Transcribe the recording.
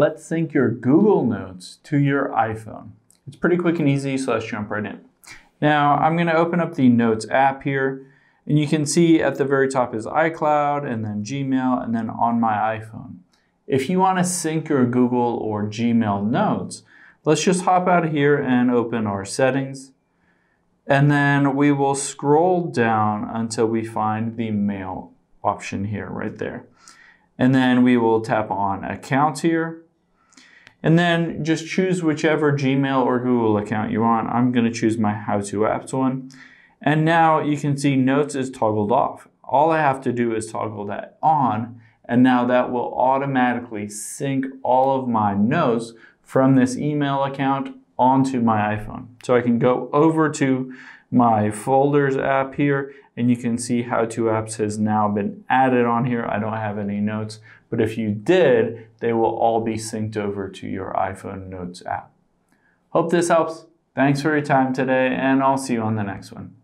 let's sync your Google Notes to your iPhone. It's pretty quick and easy, so let's jump right in. Now, I'm going to open up the Notes app here, and you can see at the very top is iCloud, and then Gmail, and then on my iPhone. If you want to sync your Google or Gmail notes, let's just hop out of here and open our settings. And then we will scroll down until we find the mail option here, right there. And then we will tap on accounts here. And then just choose whichever Gmail or Google account you want. I'm going to choose my How to Apps one. And now you can see Notes is toggled off. All I have to do is toggle that on, and now that will automatically sync all of my notes from this email account onto my iPhone. So I can go over to my folders app here and you can see how to apps has now been added on here. I don't have any notes, but if you did, they will all be synced over to your iPhone Notes app. Hope this helps. Thanks for your time today and I'll see you on the next one.